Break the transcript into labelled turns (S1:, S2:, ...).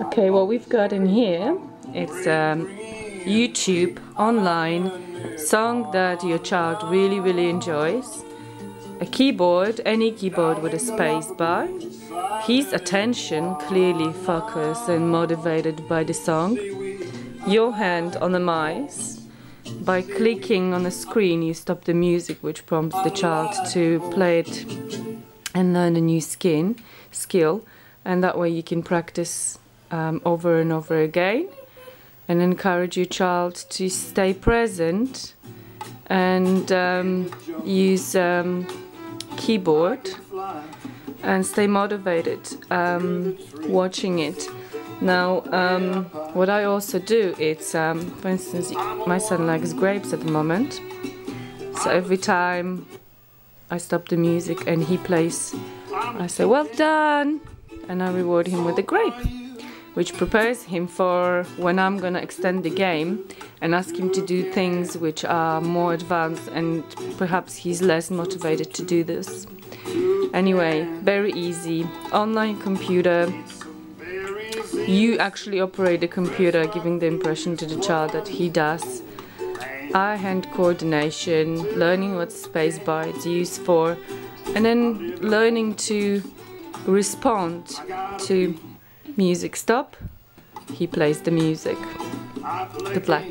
S1: Okay, what we've got in here, it's um, YouTube online song that your child really, really enjoys. A keyboard, any keyboard with a space bar. His attention clearly focused and motivated by the song. Your hand on the mice. By clicking on the screen, you stop the music, which prompts the child to play it and learn a new skin skill. And that way, you can practice um, over and over again and encourage your child to stay present and um, use um, keyboard and stay motivated um, watching it. Now, um, what I also do is, um, for instance, my son likes grapes at the moment, so every time I stop the music and he plays, I say, well done, and I reward him with a grape which prepares him for when I'm gonna extend the game and ask him to do things which are more advanced and perhaps he's less motivated to do this. Anyway, very easy. Online computer. You actually operate the computer, giving the impression to the child that he does. Eye-hand coordination, learning what spacebar is used for, and then learning to respond to music stop, he plays the music. Good luck.